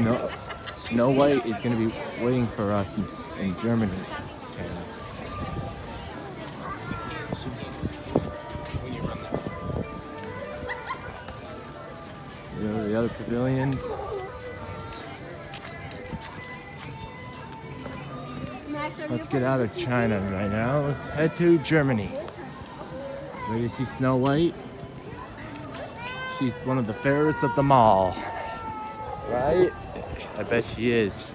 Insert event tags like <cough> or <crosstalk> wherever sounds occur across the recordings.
Snow Snow White is gonna be waiting for us in, in Germany. You the other pavilions. Let's get out of China right now. Let's head to Germany. Ready to see Snow White? She's one of the fairest of them all. Right? I bet she is.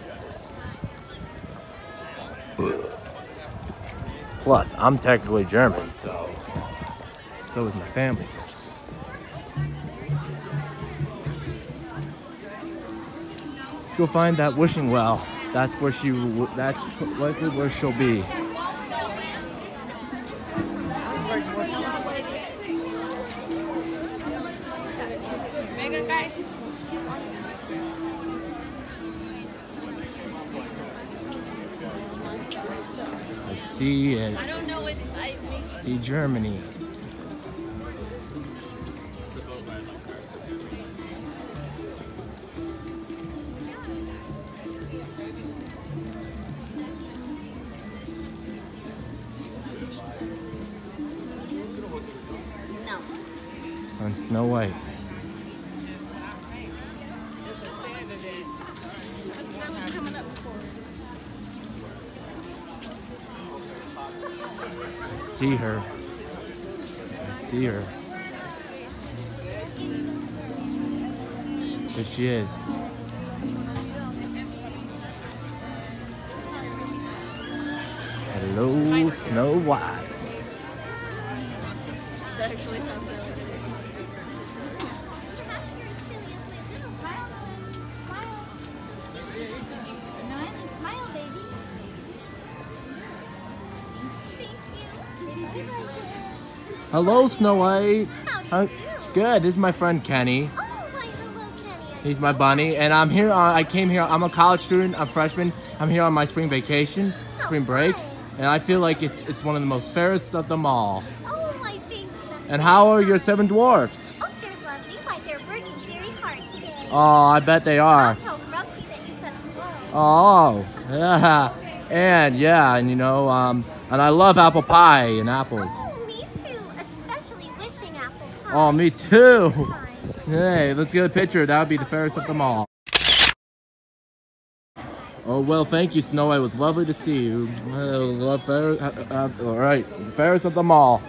Plus, I'm technically German, so so is my family. So Let's go find that wishing well. That's where she. That's likely where she'll be. See it. I don't know I make See Germany. no. on Snow White. I see her. I see her. There she is. Hello, Snow White. That actually sounds really Hello, Snow White. How Uh, do good. This is my friend Kenny. Oh, my hello, Kenny. He's my bunny, and I'm here. On, I came here. I'm a college student. I'm a freshman. I'm here on my spring vacation, spring break, and I feel like it's it's one of the most fairest of them all. Oh, I think And how are your seven dwarfs? Oh, they're lovely. Why, they're working very hard today. Oh, I bet they are. I'll tell Grumpy that you said hello. Oh, yeah. <laughs> And yeah, and you know, um, and I love apple pie and apples. Oh, me too. Hey, let's get a picture. That would be the fairest of them all. Oh well, thank you, Snow. It was lovely to see you. Uh, fair, uh, uh, all right, fairest of them all.